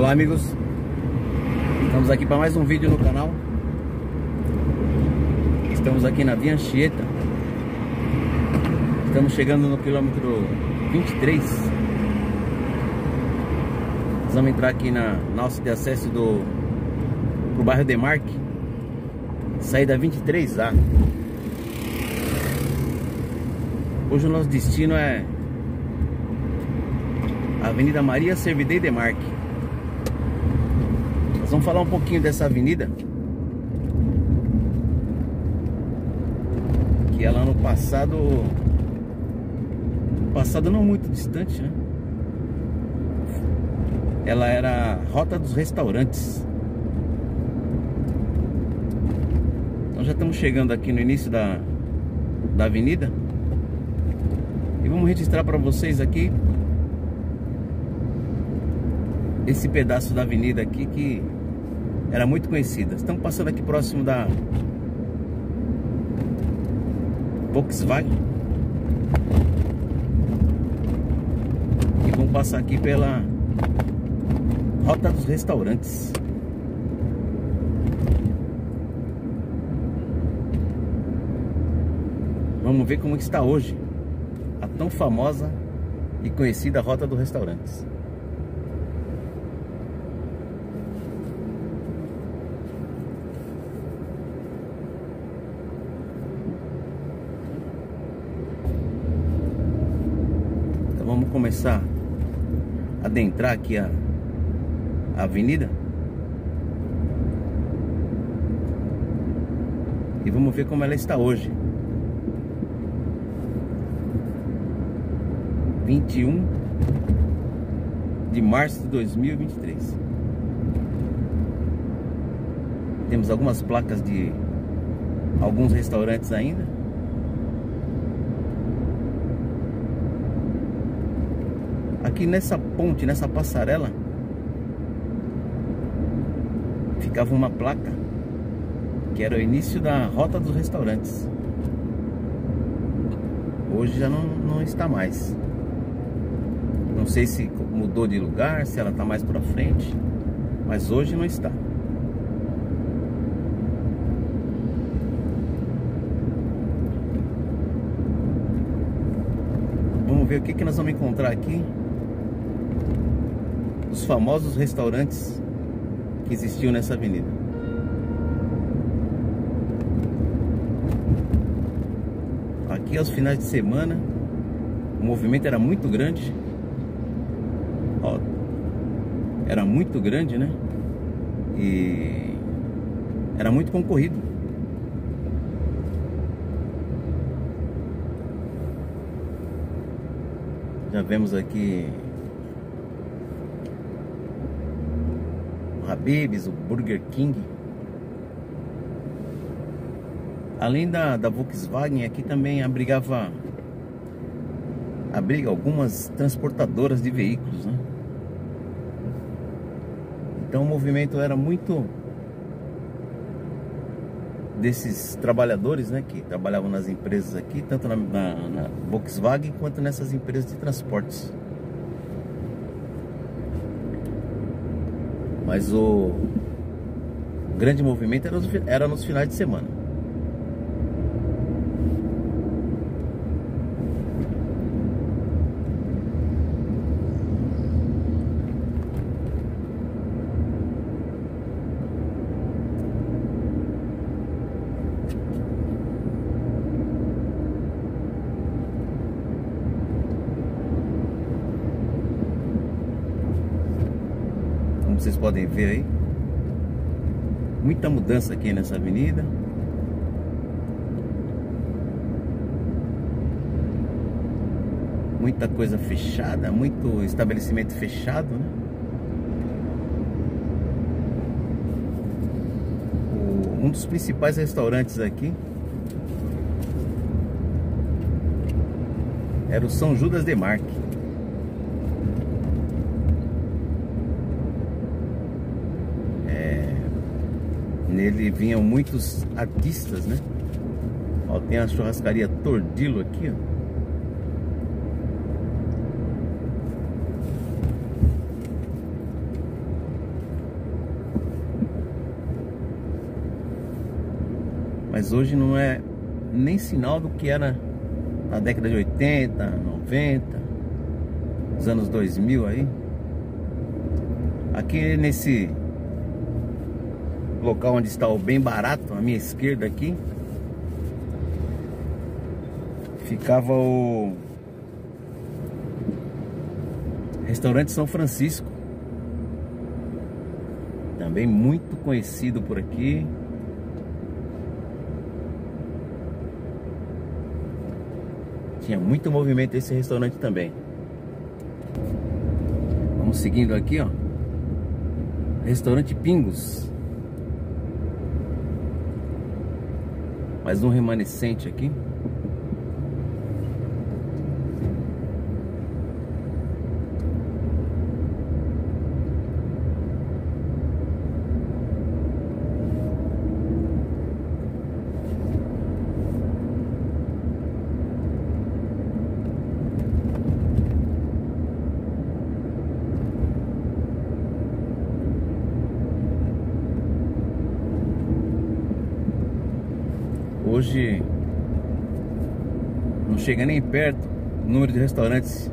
Olá amigos, estamos aqui para mais um vídeo no canal. Estamos aqui na Via Anchieta. Estamos chegando no quilômetro 23 Nós vamos entrar aqui na nossa de acesso do pro bairro Demarque Saída 23A Hoje o nosso destino é Avenida Maria Servidei Demarque. Vamos falar um pouquinho dessa avenida. Que ela no passado. Passado não muito distante, né? Ela era rota dos restaurantes. Então já estamos chegando aqui no início da, da avenida. E vamos registrar para vocês aqui esse pedaço da avenida aqui que era muito conhecida. Estamos passando aqui próximo da Volkswagen. E vamos passar aqui pela Rota dos Restaurantes. Vamos ver como está hoje a tão famosa e conhecida Rota dos Restaurantes. Vamos começar a adentrar aqui a, a avenida? E vamos ver como ela está hoje. 21 de março de 2023 temos algumas placas de alguns restaurantes ainda aqui nessa ponte, nessa passarela, ficava uma placa que era o início da rota dos restaurantes. Hoje já não, não está mais. Não sei se mudou de lugar, se ela está mais para frente, mas hoje não está. Vamos ver o que, que nós vamos encontrar aqui os famosos restaurantes que existiam nessa avenida. Aqui aos finais de semana o movimento era muito grande. Ó, era muito grande, né? E era muito concorrido. Já vemos aqui Habib's, o Burger King. Além da, da Volkswagen, aqui também abrigava abriga algumas transportadoras de veículos, né? Então o movimento era muito desses trabalhadores, né, que trabalhavam nas empresas aqui, tanto na, na, na Volkswagen quanto nessas empresas de transportes. Mas o grande movimento era, era nos finais de semana. Vocês podem ver aí. Muita mudança aqui nessa avenida. Muita coisa fechada, muito estabelecimento fechado, né? O, um dos principais restaurantes aqui era o São Judas de Marque. Nele vinham muitos artistas, né? Ó, tem a churrascaria Tordilo aqui, ó. Mas hoje não é nem sinal do que era na década de 80, 90, os anos 2000 aí. Aqui nesse local onde está o bem barato, à minha esquerda aqui, ficava o restaurante São Francisco. Também muito conhecido por aqui. Tinha muito movimento esse restaurante também. Vamos seguindo aqui, ó. Restaurante Pingos. Mais um remanescente aqui. Hoje não chega nem perto o número de restaurantes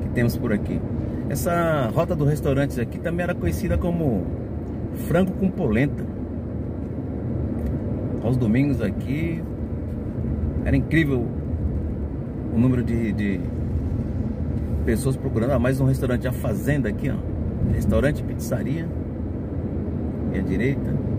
que temos por aqui. Essa rota dos restaurantes aqui também era conhecida como frango com polenta. Aos domingos aqui era incrível o número de, de pessoas procurando. Ah, mais um restaurante, a Fazenda aqui, ó. Restaurante, pizzaria. Minha direita.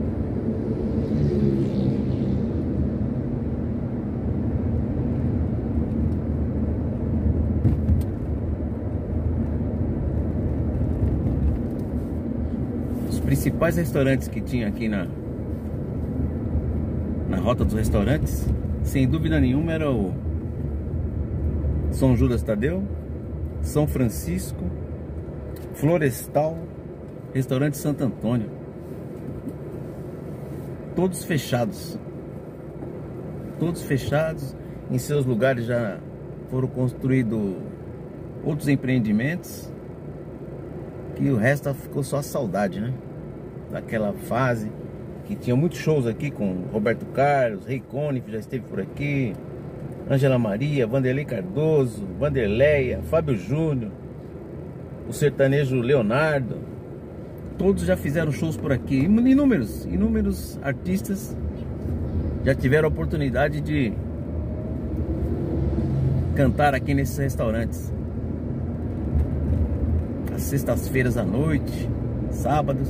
Principais restaurantes que tinha aqui na na rota dos restaurantes, sem dúvida nenhuma era o São Judas Tadeu, São Francisco, Florestal, Restaurante Santo Antônio. Todos fechados. Todos fechados. Em seus lugares já foram construídos outros empreendimentos. Que o resto ficou só a saudade, né? Daquela fase que tinha muitos shows aqui com Roberto Carlos, Rei Cone, que já esteve por aqui, Angela Maria, Vanderlei Cardoso, Vanderleia, Fábio Júnior, o sertanejo Leonardo. Todos já fizeram shows por aqui. Inúmeros, inúmeros artistas já tiveram a oportunidade de cantar aqui nesses restaurantes. Às sextas-feiras à noite, sábados.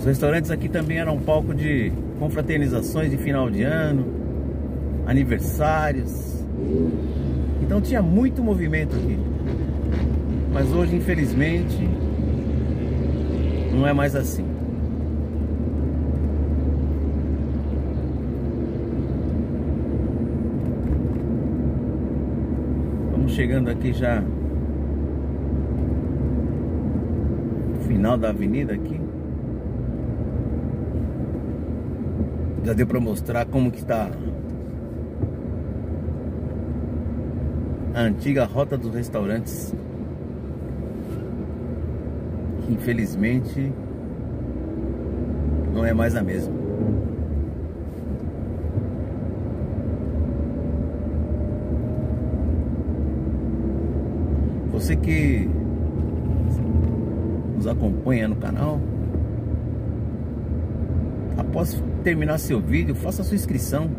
Os restaurantes aqui também eram um palco de confraternizações de final de ano, aniversários. Então tinha muito movimento aqui. Mas hoje, infelizmente, não é mais assim. Vamos chegando aqui já no final da avenida aqui. Já deu para mostrar como que está a antiga rota dos restaurantes. Que infelizmente não é mais a mesma. Você que nos acompanha no canal, após terminar seu vídeo, faça sua inscrição.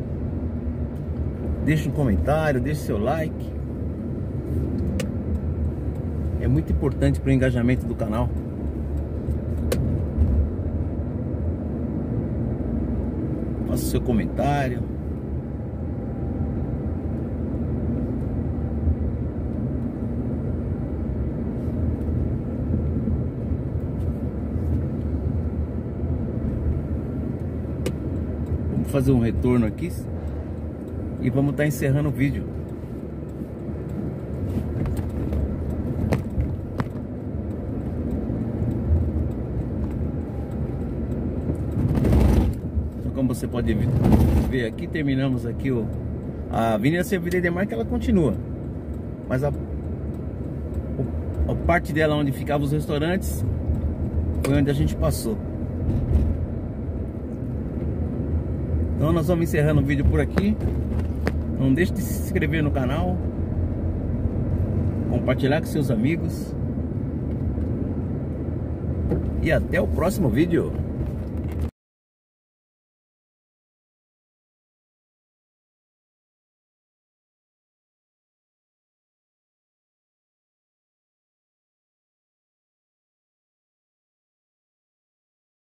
Deixe um comentário, deixe seu like. É muito importante para o engajamento do canal. Faça seu comentário. Fazer um retorno aqui e vamos estar tá encerrando o vídeo. Então, como você pode ver aqui, terminamos aqui o, a Avenida Servidei Demar que ela continua. Mas a, a parte dela onde ficavam os restaurantes foi onde a gente passou. Então nós vamos encerrando o vídeo por aqui. Não deixe de se inscrever no canal, compartilhar com seus amigos. E até o próximo vídeo.